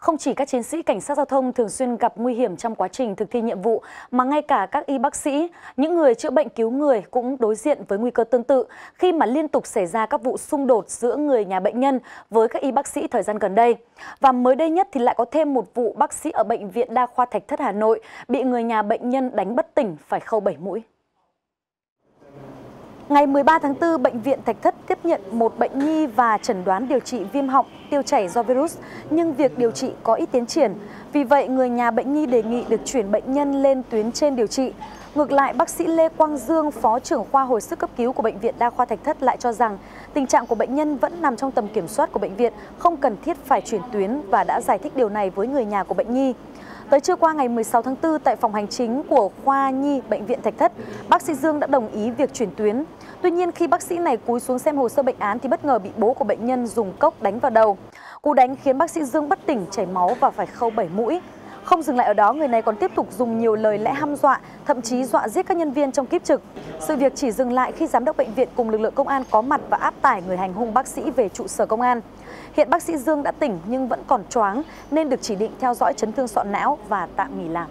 Không chỉ các chiến sĩ cảnh sát giao thông thường xuyên gặp nguy hiểm trong quá trình thực thi nhiệm vụ, mà ngay cả các y bác sĩ, những người chữa bệnh cứu người cũng đối diện với nguy cơ tương tự khi mà liên tục xảy ra các vụ xung đột giữa người nhà bệnh nhân với các y bác sĩ thời gian gần đây. Và mới đây nhất thì lại có thêm một vụ bác sĩ ở Bệnh viện Đa khoa Thạch Thất Hà Nội bị người nhà bệnh nhân đánh bất tỉnh phải khâu 7 mũi. Ngày 13 tháng 4, Bệnh viện Thạch Thất tiếp nhận một bệnh nhi và chẩn đoán điều trị viêm họng, tiêu chảy do virus, nhưng việc điều trị có ít tiến triển. Vì vậy, người nhà bệnh nhi đề nghị được chuyển bệnh nhân lên tuyến trên điều trị. Ngược lại, bác sĩ Lê Quang Dương, Phó trưởng khoa hồi sức cấp cứu của Bệnh viện Đa khoa Thạch Thất lại cho rằng tình trạng của bệnh nhân vẫn nằm trong tầm kiểm soát của bệnh viện, không cần thiết phải chuyển tuyến và đã giải thích điều này với người nhà của bệnh nhi. Tới trưa qua ngày 16 tháng 4 tại phòng hành chính của khoa Nhi Bệnh viện Thạch Thất, bác sĩ Dương đã đồng ý việc chuyển tuyến. Tuy nhiên khi bác sĩ này cúi xuống xem hồ sơ bệnh án thì bất ngờ bị bố của bệnh nhân dùng cốc đánh vào đầu. Cú đánh khiến bác sĩ Dương bất tỉnh, chảy máu và phải khâu 7 mũi. Không dừng lại ở đó, người này còn tiếp tục dùng nhiều lời lẽ hăm dọa, thậm chí dọa giết các nhân viên trong kiếp trực. Sự việc chỉ dừng lại khi giám đốc bệnh viện cùng lực lượng công an có mặt và áp tải người hành hung bác sĩ về trụ sở công an. Hiện bác sĩ Dương đã tỉnh nhưng vẫn còn choáng nên được chỉ định theo dõi chấn thương sọ não và tạm nghỉ làm.